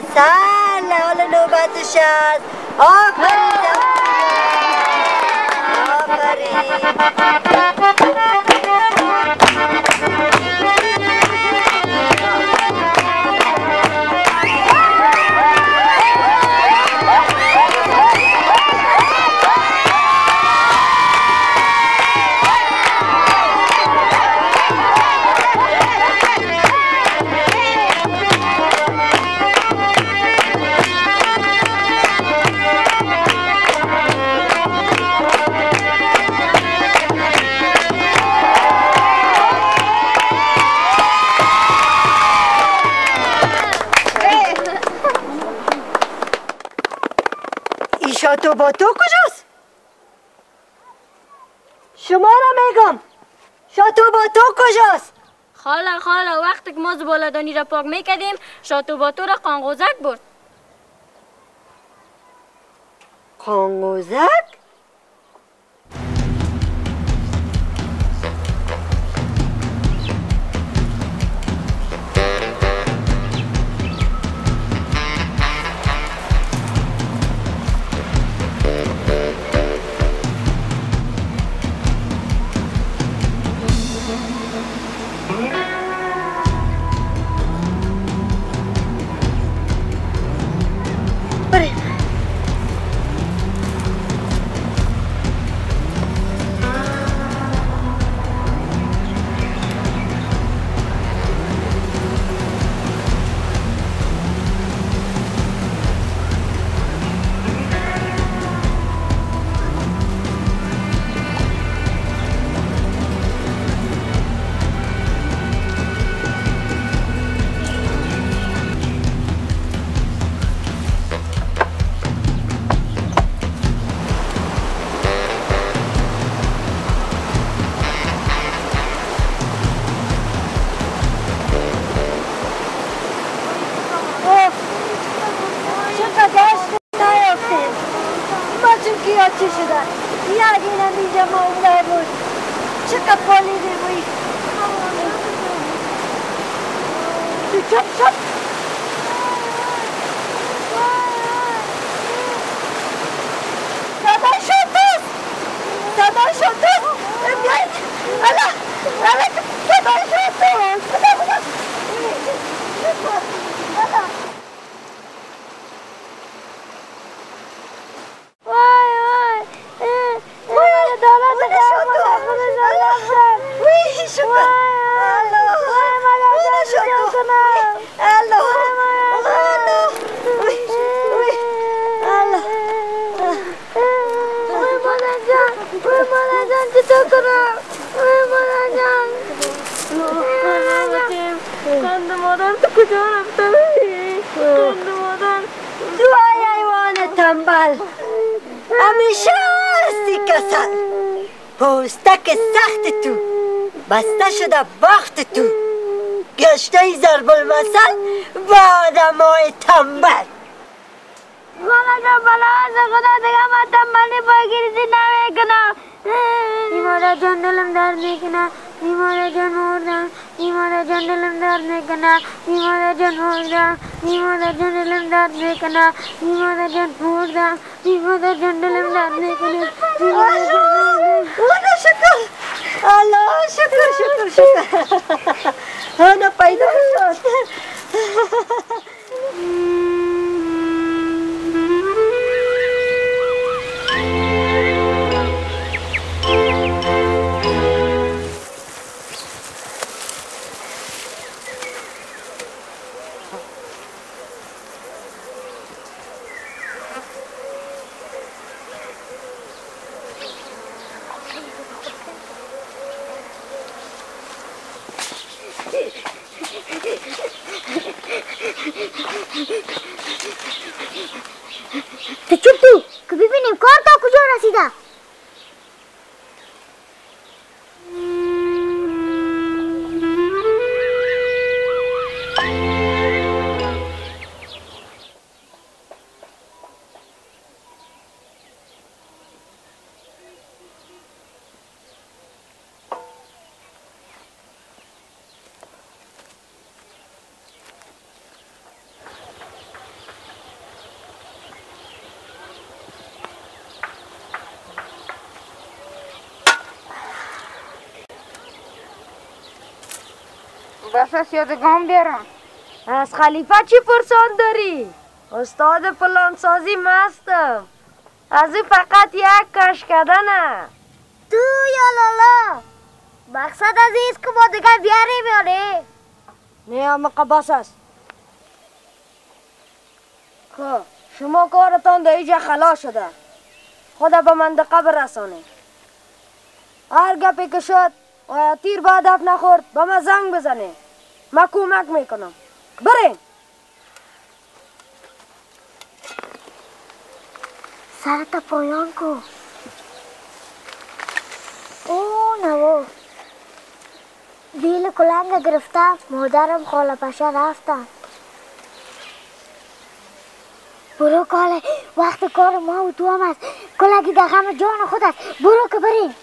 زنبورک اصل حال نوبتش است شاتو با تو کجاست؟ شما را میگم شاتو با تو کجاست؟ خاله خاله وقتی که ما زبالدانی را پاک می‌کردیم شاتو با تو را قانقوزک برد قانگوزک؟ قند مادر تو کجا رفته قند مادر تو ای ایوان تنبل همیشه هستی کسل پوستک سخت تو بسته شده بخت تو گشته ضرب المثل با آدمای تنبل مادر جان بلا از خدا دیگه من تنبلی باگیرزی نمی‌کنم مادر جان دلم درد می‌کنه مادر جان مردم مادر جان دلم درد می‌کنه مادر جان مردم مادر جان دلم درد می‌کنه مادر جان مردم مادر جان دلم درد می‌کنه خدا but از یادگان بیارم. از خلیفه چی پرسان داری؟ استاد فلانسازی مستم. از این فقط یک کش کردنه تو یا لالا. مقصد از این است که ما دیگه بیاری بیاری. نه اما قباس است. که شما کارتان در اینجا خلا شده. خدا به منطقه برسانه. هر گپی که شد آیا تیر به هدف نخورد به من زنگ بزنه. من کمک می‌کنم برین سرت پایان کو او نو بیل کلنگ گرفته مادرم خاله پشه رفتن برو کاله وقت کار ما و تو هم است کلگی در جان خود است برو که بریم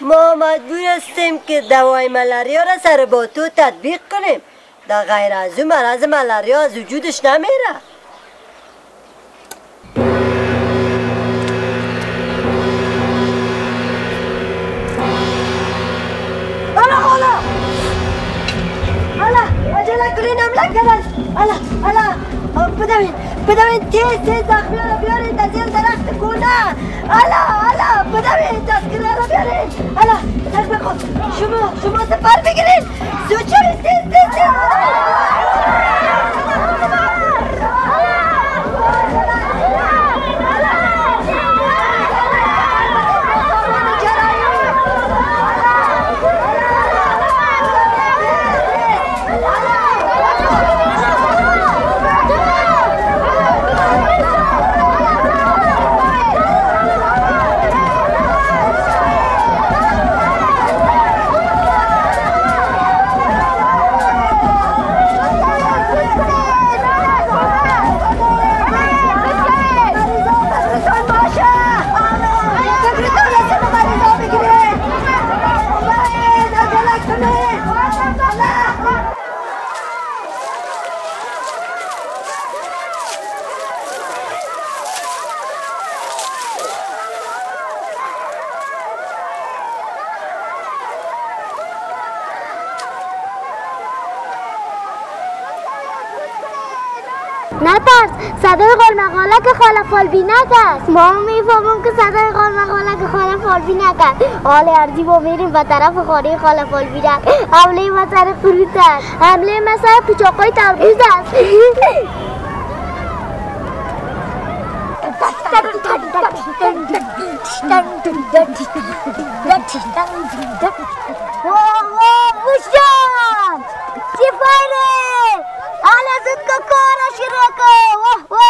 ما مجبور هستیم که دوای ملاریا را سر با تو تطبیق کنیم. در غیر از او مرض ملاریا از وجودش نمیره. الا الا بدوین بدوین تیز تیز زخمی را بیارین در زیر درخت گونه الا الا بدوین تذکره خود شما شما سفر بگیرین سوچه تیز تیز تیز نترس صدای قول مقاله که خاله فالبینک است ما می‌فهمم که صدای قول مقاله که خاله فالبینک است حال ارزی با میریم به طرف خانه خاله فالبینک حمله ما سر فروت است حمله ما سر پیچاقای تربوز است موشان چی أنا ضد كورة شركة وهو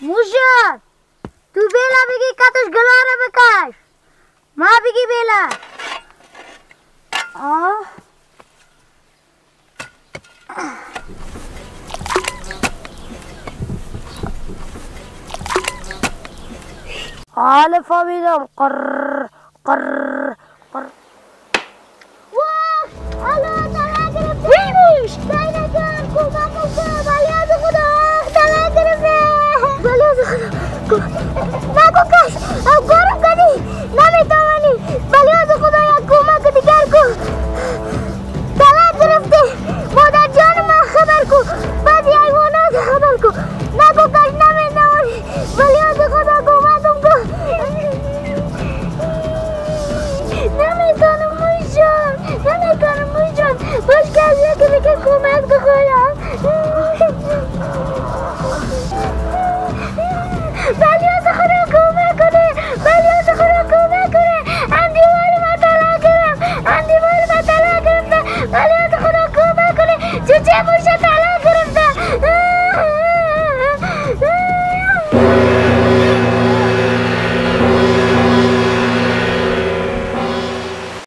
مجاب تو بيلا بيجي كاتش غلارة بكاش. ما بيجي بيلا. آه. آه، قال فبدم قرر.